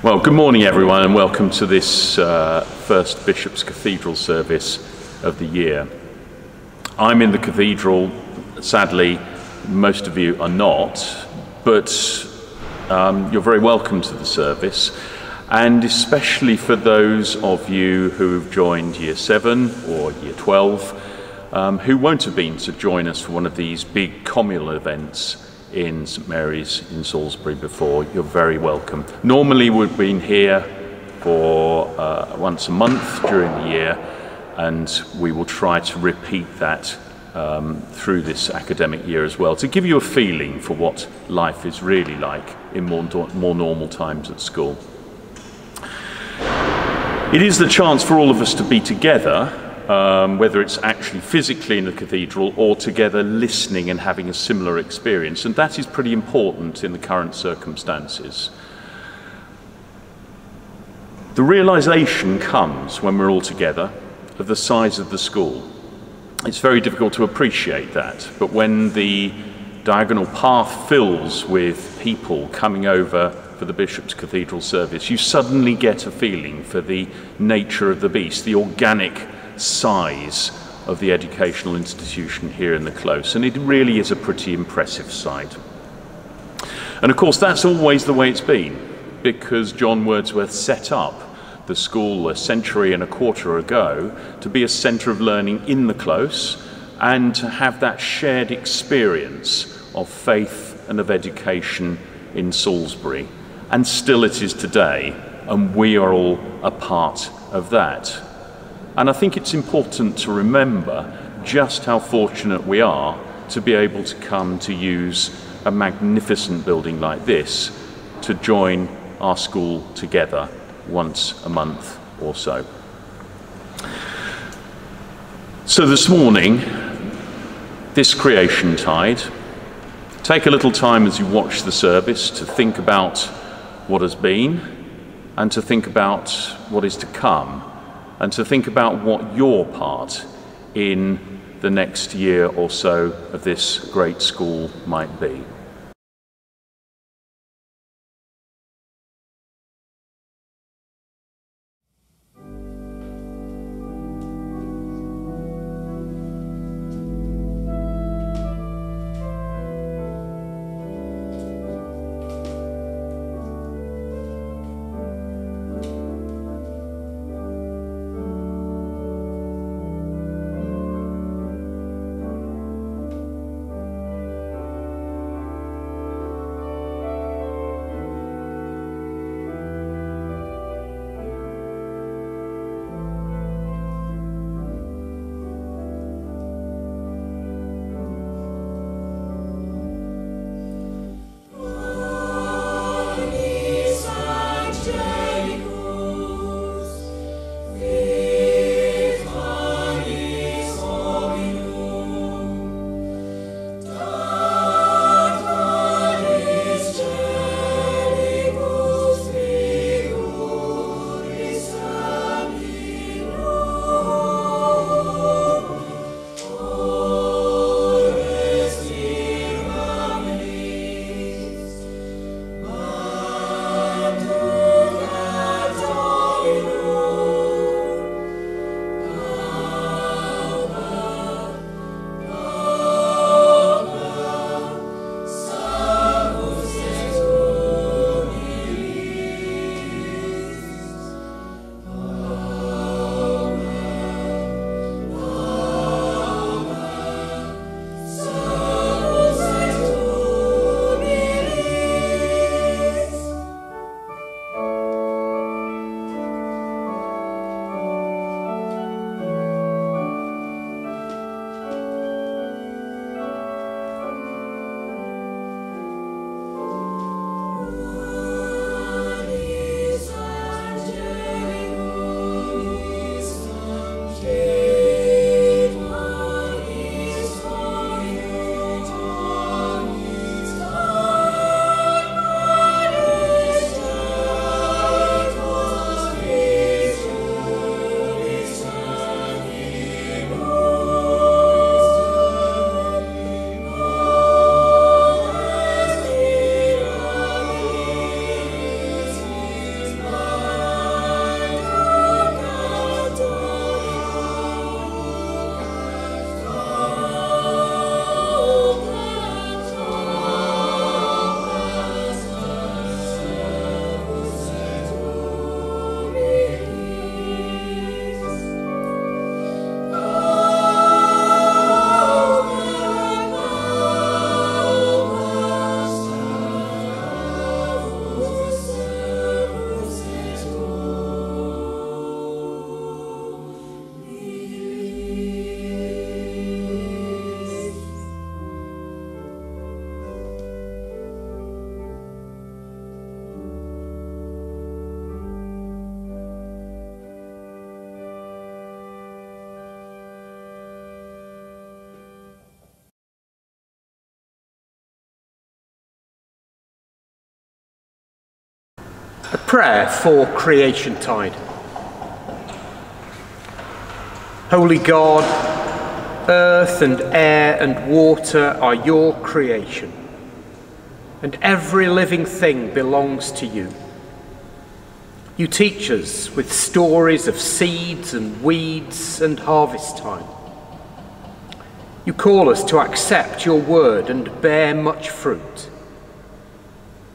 Well, good morning, everyone, and welcome to this uh, first Bishop's Cathedral service of the year. I'm in the cathedral, sadly, most of you are not, but um, you're very welcome to the service, and especially for those of you who have joined Year 7 or Year 12 um, who won't have been to join us for one of these big communal events in St Mary's in Salisbury before, you're very welcome. Normally we've been here for uh, once a month during the year and we will try to repeat that um, through this academic year as well to give you a feeling for what life is really like in more, more normal times at school. It is the chance for all of us to be together um, whether it's actually physically in the cathedral or together listening and having a similar experience. And that is pretty important in the current circumstances. The realization comes when we're all together of the size of the school. It's very difficult to appreciate that, but when the diagonal path fills with people coming over for the Bishop's Cathedral service, you suddenly get a feeling for the nature of the beast, the organic size of the educational institution here in the Close, and it really is a pretty impressive sight. And of course, that's always the way it's been, because John Wordsworth set up the school a century and a quarter ago to be a centre of learning in the Close and to have that shared experience of faith and of education in Salisbury. And still it is today, and we are all a part of that. And I think it's important to remember just how fortunate we are to be able to come to use a magnificent building like this to join our school together once a month or so. So this morning, this creation tide, take a little time as you watch the service to think about what has been and to think about what is to come and to think about what your part in the next year or so of this great school might be. Prayer for Creation Tide. Holy God, earth and air and water are your creation, and every living thing belongs to you. You teach us with stories of seeds and weeds and harvest time. You call us to accept your word and bear much fruit.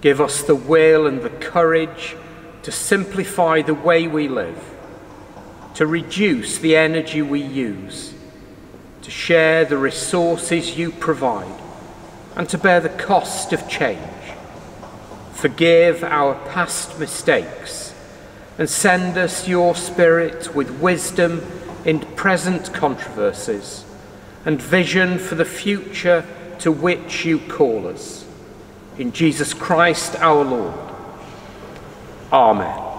Give us the will and the courage to simplify the way we live, to reduce the energy we use, to share the resources you provide, and to bear the cost of change. Forgive our past mistakes and send us your Spirit with wisdom in present controversies and vision for the future to which you call us. In Jesus Christ our Lord. Amen.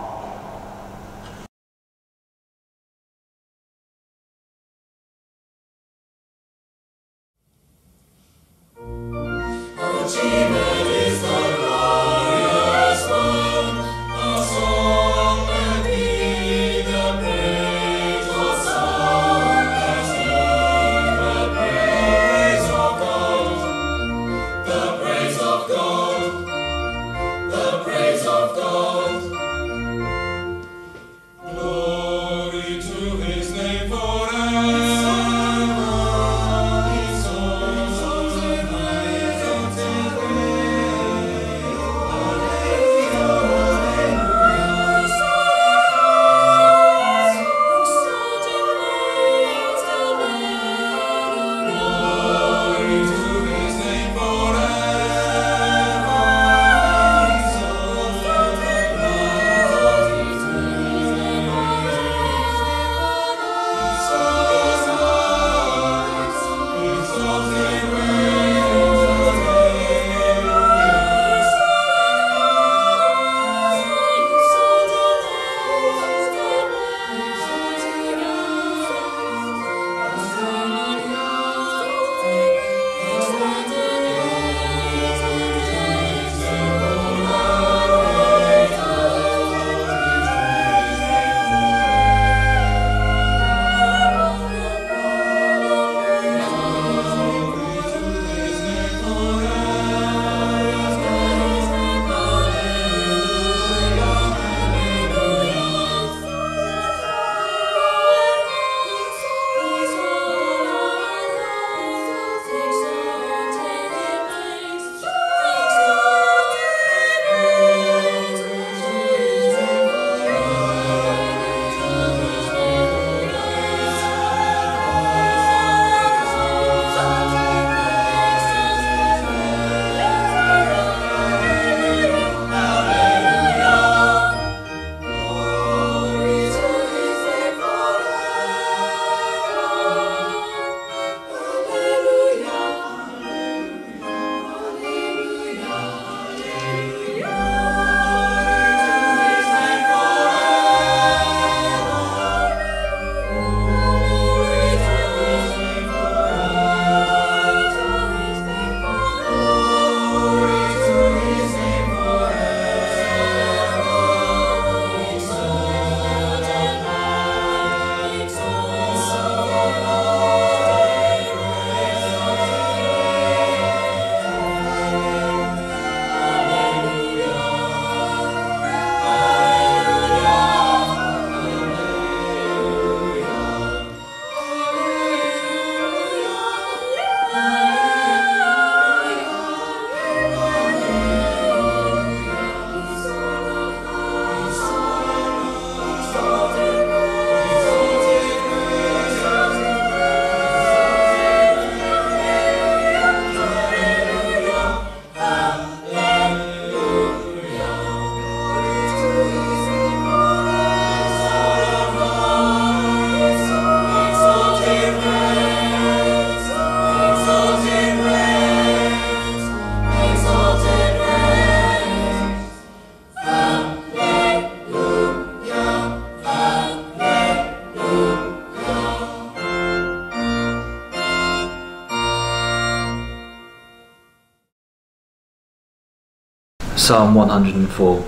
Psalm 104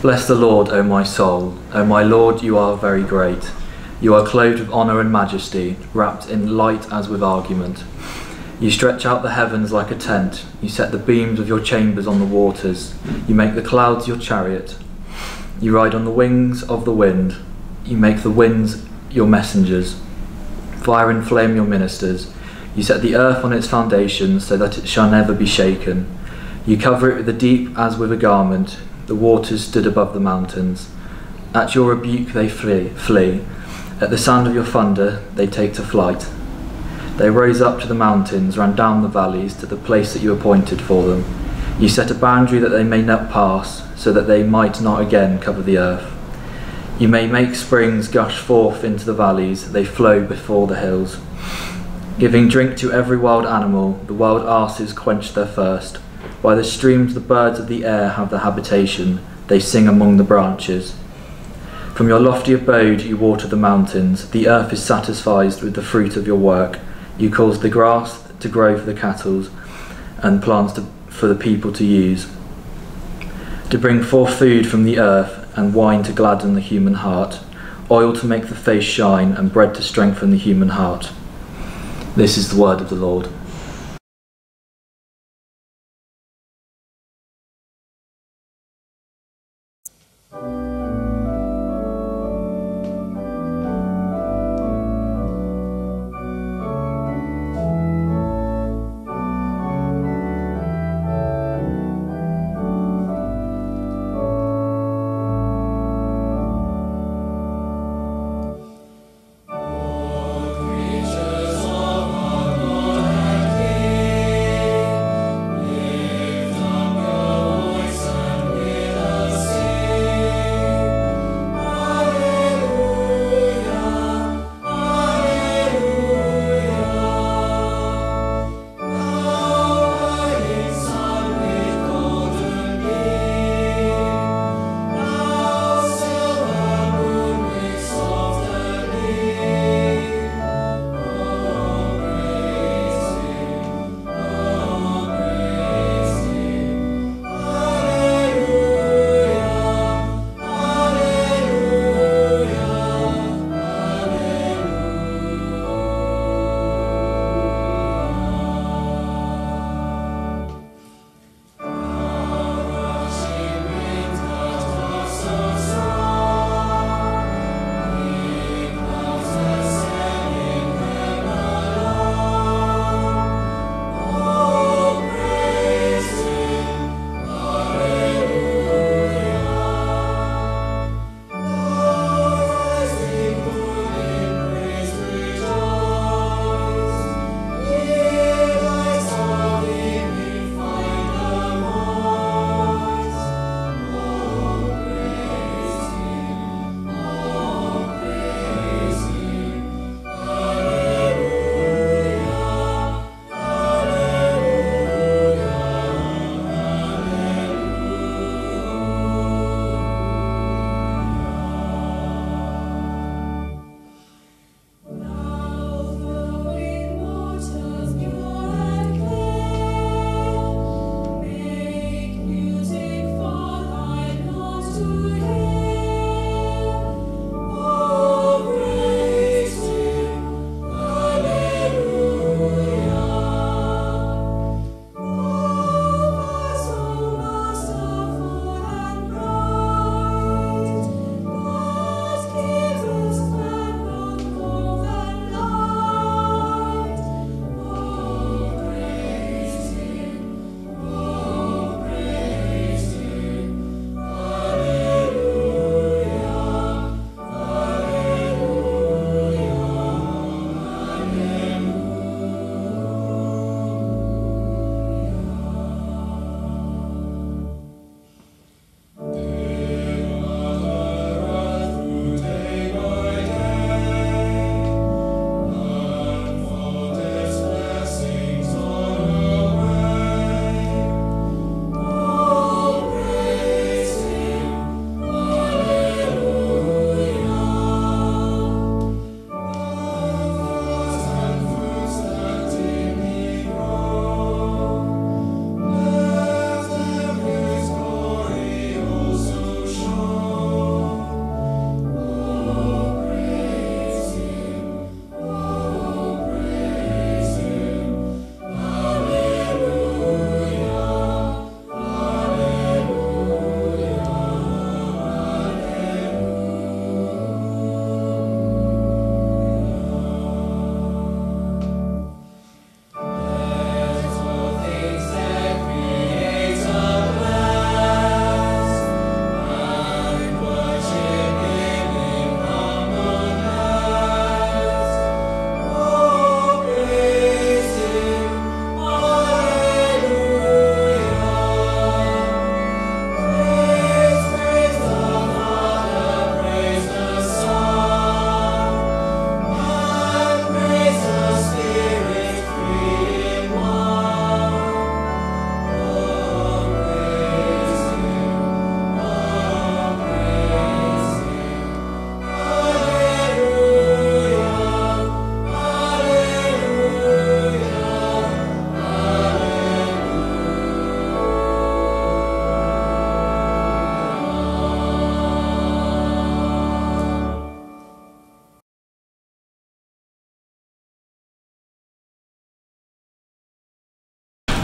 Bless the Lord, O my soul. O my Lord, you are very great. You are clothed with honour and majesty, wrapped in light as with argument. You stretch out the heavens like a tent. You set the beams of your chambers on the waters. You make the clouds your chariot. You ride on the wings of the wind. You make the winds your messengers. Fire and flame your ministers. You set the earth on its foundations so that it shall never be shaken. You cover it with the deep as with a garment. The waters stood above the mountains. At your rebuke they flee, flee. At the sound of your thunder they take to flight. They rose up to the mountains, ran down the valleys to the place that you appointed for them. You set a boundary that they may not pass, so that they might not again cover the earth. You may make springs gush forth into the valleys, they flow before the hills. Giving drink to every wild animal, the wild asses quench their thirst. By the streams the birds of the air have their habitation, they sing among the branches. From your lofty abode you water the mountains, the earth is satisfied with the fruit of your work. You cause the grass to grow for the cattle, and plants to, for the people to use. To bring forth food from the earth, and wine to gladden the human heart, oil to make the face shine, and bread to strengthen the human heart. This is the word of the Lord.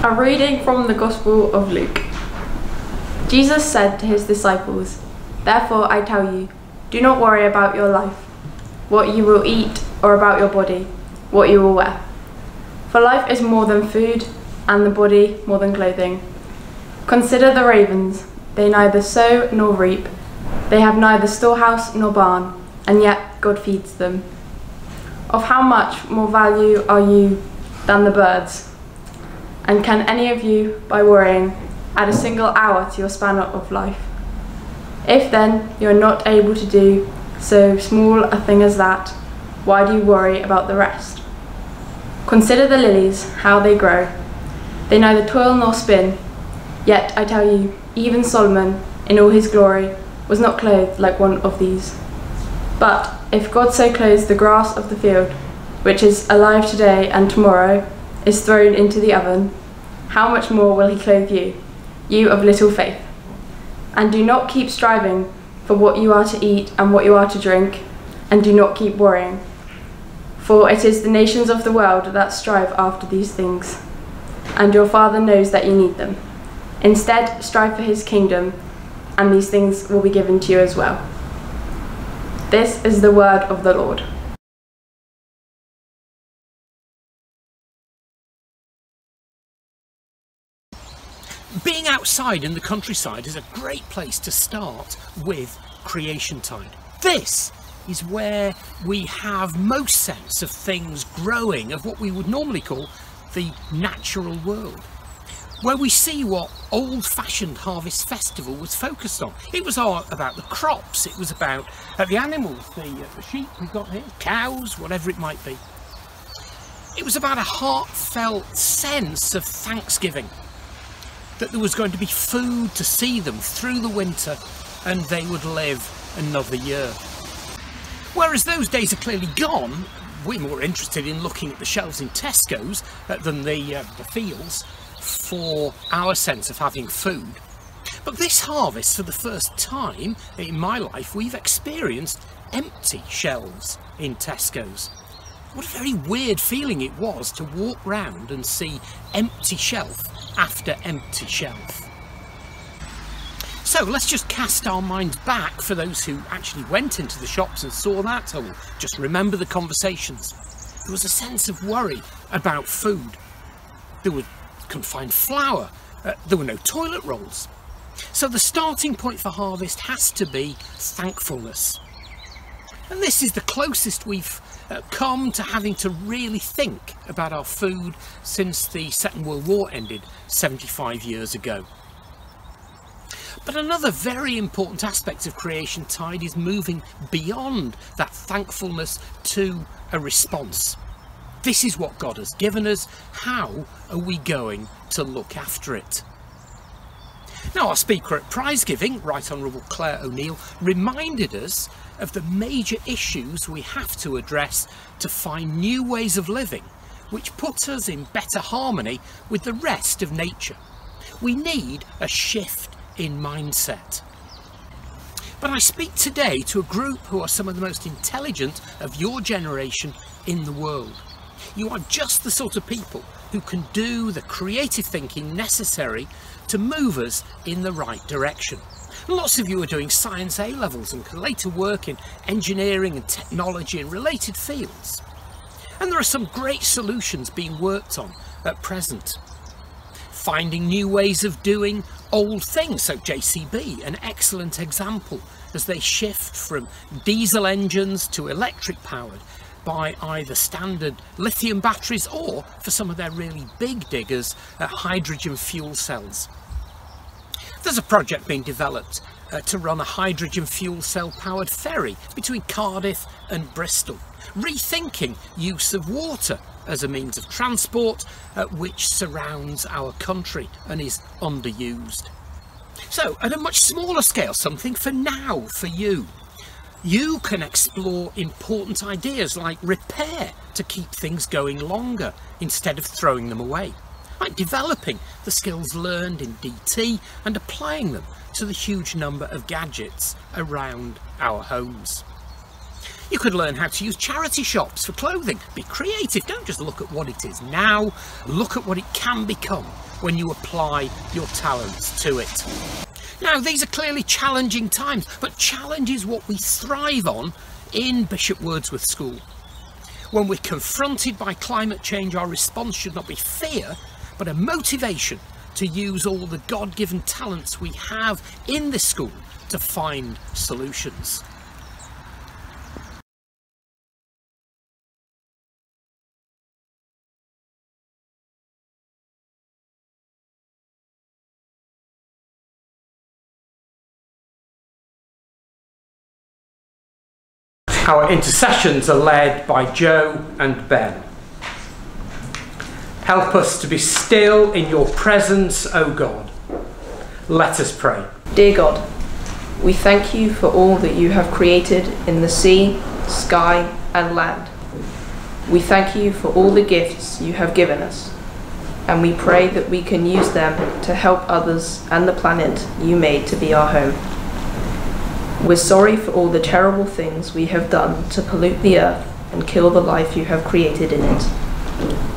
A reading from the Gospel of Luke. Jesus said to his disciples, Therefore I tell you, do not worry about your life, what you will eat, or about your body, what you will wear. For life is more than food, and the body more than clothing. Consider the ravens, they neither sow nor reap, they have neither storehouse nor barn, and yet God feeds them. Of how much more value are you than the birds? And can any of you, by worrying, add a single hour to your span of life? If then you are not able to do so small a thing as that, why do you worry about the rest? Consider the lilies, how they grow. They neither toil nor spin. Yet I tell you, even Solomon, in all his glory, was not clothed like one of these. But if God so clothes the grass of the field, which is alive today and tomorrow is thrown into the oven, how much more will he clothe you, you of little faith? And do not keep striving for what you are to eat and what you are to drink, and do not keep worrying. For it is the nations of the world that strive after these things, and your Father knows that you need them. Instead, strive for his kingdom, and these things will be given to you as well. This is the word of the Lord. Being outside in the countryside is a great place to start with creation tide. This is where we have most sense of things growing, of what we would normally call the natural world. Where we see what old-fashioned harvest festival was focused on. It was all about the crops, it was about uh, the animals, the, uh, the sheep we got here, cows, whatever it might be. It was about a heartfelt sense of thanksgiving that there was going to be food to see them through the winter and they would live another year. Whereas those days are clearly gone, we're more interested in looking at the shelves in Tesco's uh, than the, uh, the fields for our sense of having food. But this harvest, for the first time in my life, we've experienced empty shelves in Tesco's. What a very weird feeling it was to walk round and see empty shelf after empty shelf. So let's just cast our minds back for those who actually went into the shops and saw that, or just remember the conversations. There was a sense of worry about food. There was couldn't find flour. Uh, there were no toilet rolls. So the starting point for harvest has to be thankfulness. And this is the closest we've uh, come to having to really think about our food since the Second World War ended 75 years ago. But another very important aspect of Creation Tide is moving beyond that thankfulness to a response. This is what God has given us. How are we going to look after it? Now, our speaker at prize giving, Right Honourable Claire O'Neill, reminded us of the major issues we have to address to find new ways of living which put us in better harmony with the rest of nature. We need a shift in mindset. But I speak today to a group who are some of the most intelligent of your generation in the world. You are just the sort of people who can do the creative thinking necessary to move us in the right direction. Lots of you are doing science A levels and can later work in engineering and technology and related fields. And there are some great solutions being worked on at present. Finding new ways of doing old things, so JCB, an excellent example, as they shift from diesel engines to electric powered by either standard lithium batteries or, for some of their really big diggers, uh, hydrogen fuel cells. There's a project being developed uh, to run a hydrogen fuel cell powered ferry between Cardiff and Bristol, rethinking use of water as a means of transport uh, which surrounds our country and is underused. So, at a much smaller scale, something for now for you you can explore important ideas like repair to keep things going longer instead of throwing them away. Like developing the skills learned in DT and applying them to the huge number of gadgets around our homes. You could learn how to use charity shops for clothing. Be creative, don't just look at what it is now, look at what it can become when you apply your talents to it. Now, these are clearly challenging times, but challenge is what we thrive on in Bishop Wordsworth School. When we're confronted by climate change, our response should not be fear, but a motivation to use all the God-given talents we have in this school to find solutions. Our intercessions are led by Joe and Ben. Help us to be still in your presence, O God. Let us pray. Dear God, we thank you for all that you have created in the sea, sky, and land. We thank you for all the gifts you have given us, and we pray that we can use them to help others and the planet you made to be our home. We're sorry for all the terrible things we have done to pollute the earth and kill the life you have created in it.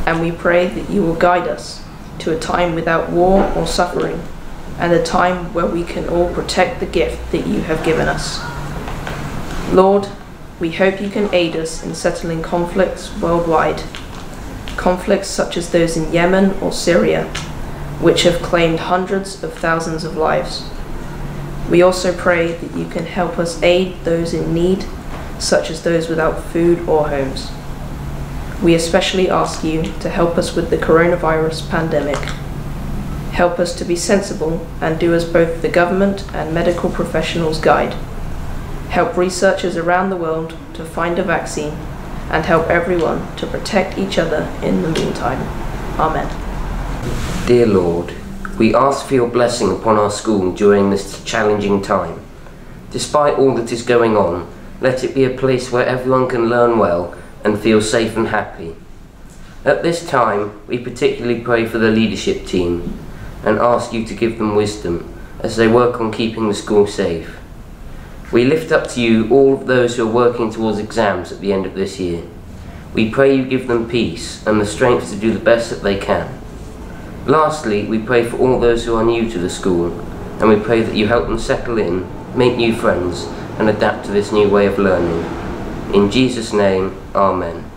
And we pray that you will guide us to a time without war or suffering, and a time where we can all protect the gift that you have given us. Lord, we hope you can aid us in settling conflicts worldwide, conflicts such as those in Yemen or Syria, which have claimed hundreds of thousands of lives. We also pray that you can help us aid those in need, such as those without food or homes. We especially ask you to help us with the coronavirus pandemic. Help us to be sensible and do as both the government and medical professionals guide. Help researchers around the world to find a vaccine and help everyone to protect each other in the meantime. Amen. Dear Lord, we ask for your blessing upon our school during this challenging time. Despite all that is going on, let it be a place where everyone can learn well and feel safe and happy. At this time, we particularly pray for the leadership team and ask you to give them wisdom as they work on keeping the school safe. We lift up to you all of those who are working towards exams at the end of this year. We pray you give them peace and the strength to do the best that they can. Lastly, we pray for all those who are new to the school, and we pray that you help them settle in, make new friends, and adapt to this new way of learning. In Jesus' name, Amen.